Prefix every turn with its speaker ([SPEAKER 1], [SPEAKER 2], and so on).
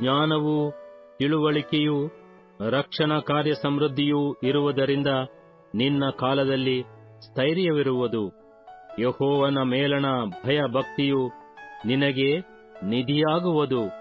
[SPEAKER 1] ಜ್ಞಾನವೂ, ತಿಳುವಳಿಕೆಯೂ, ರಕ್ಷಣಾ ಕಾರ್ಯ ಸಮೃದ್ಧಿಯೂ ಇರುವುದರಿಂದ ನಿನ್ನ ಕಾಲದಲ್ಲಿ ಸ್ಥೈರ್ಯವಿರುವುದು. ಯಹೋವನ ಮೇಲಣ ಭಯ ಭಕ್ತಿಯು ನಿನಗೆ ನಿಧಿಯಾಗುವುದು.